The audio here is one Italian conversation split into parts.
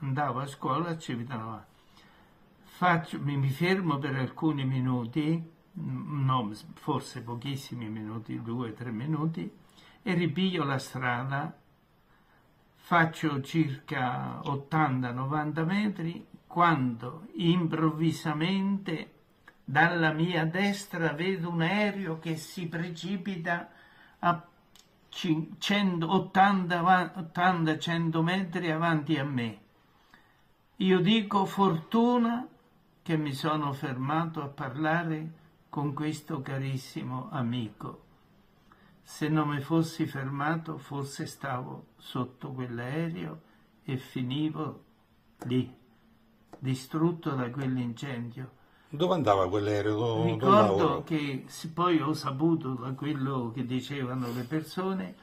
andavo a scuola a Civitanova. Faccio, mi, mi fermo per alcuni minuti, mm, no, forse pochissimi minuti, due o tre minuti, e ripiglio la strada, faccio circa 80-90 metri, quando improvvisamente dalla mia destra vedo un aereo che si precipita a 80-100 metri avanti a me. Io dico fortuna che mi sono fermato a parlare con questo carissimo amico. Se non mi fossi fermato, forse stavo sotto quell'aereo e finivo lì, distrutto da quell'incendio. Dove andava quell'aereo? Ricordo che poi ho saputo da quello che dicevano le persone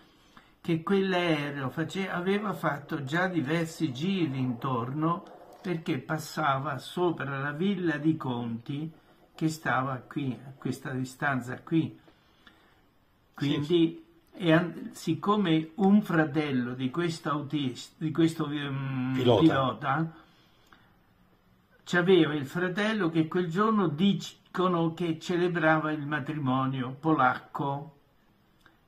che quell'aereo aveva fatto già diversi giri intorno perché passava sopra la villa di Conti che stava qui, a questa distanza qui. Quindi, sì. e, siccome un fratello di questo, autista, di questo um, pilota, pilota c'aveva il fratello che quel giorno dicono che celebrava il matrimonio polacco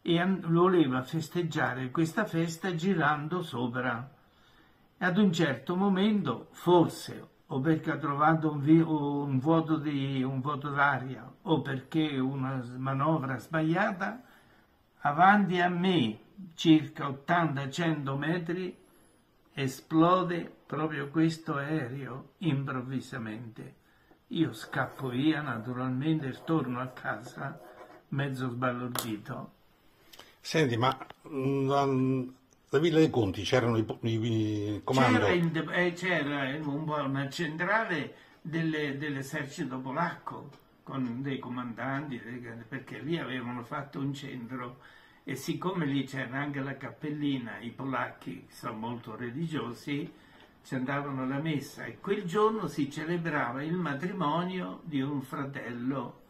e voleva festeggiare questa festa girando sopra. E ad un certo momento, forse o perché ha trovato un, un, vuoto di, un vuoto d'aria o perché una manovra sbagliata, avanti a me, circa 80-100 metri, esplode proprio questo aereo improvvisamente. Io scappo via naturalmente e torno a casa mezzo sbalordito Senti, ma la, la Villa dei Conti c'erano i, i, i comandi? C'era, eh, c'era un, una centrale delle, dell'esercito polacco con dei comandanti, perché lì avevano fatto un centro e siccome lì c'era anche la cappellina, i polacchi sono molto religiosi, ci andavano alla messa e quel giorno si celebrava il matrimonio di un fratello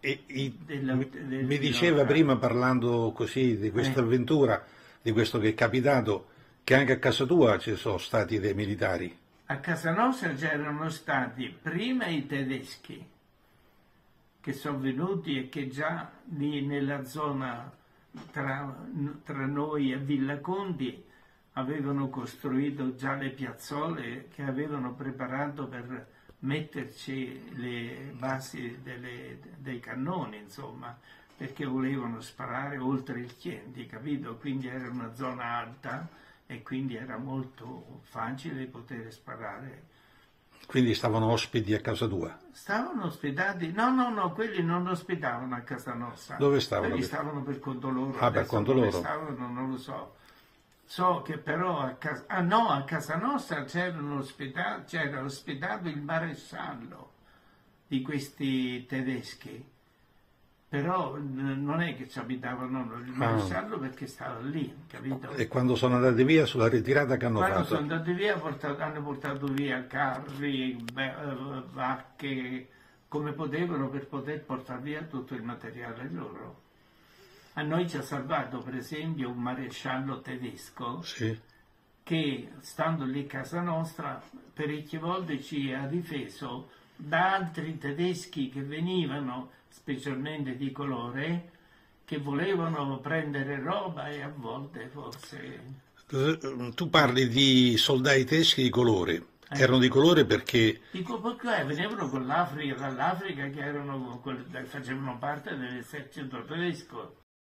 e, i, della, del mi diceva prima, parlando così di questa eh. avventura, di questo che è capitato, che anche a casa tua ci sono stati dei militari. A casa nostra c'erano stati prima i tedeschi, che sono venuti e che già lì nella zona tra, tra noi e Villa Conti avevano costruito già le piazzole che avevano preparato per metterci le basi delle, dei cannoni, insomma, perché volevano sparare oltre il Chienti, capito? Quindi era una zona alta e quindi era molto facile poter sparare. Quindi stavano ospiti a casa tua? Stavano ospitati, no, no, no, quelli non ospitavano a casa nostra. Dove stavano? Quelli stavano per conto loro. Ah, per conto loro? Stavano, non lo so. So che però a casa, ah no, a casa nostra c'era ospitato, c'era ospitato il maresciallo di questi tedeschi, però non è che ci abitavano il ah. maresciallo ah. perché stava lì, capito? E quando sono andati via sulla ritirata che hanno quando fatto? Quando sono andati via portato, hanno portato via carri, vacche, come potevano per poter portare via tutto il materiale loro. A noi ci ha salvato per esempio un maresciallo tedesco sì. che stando lì a casa nostra parecchie volte ci ha difeso da altri tedeschi che venivano, specialmente di colore, che volevano prendere roba e a volte forse... Tu parli di soldati tedeschi di colore. Eh. Erano di colore perché... Dico perché venivano con l'Africa, dall'Africa che erano, facevano parte dell'esercito tedesco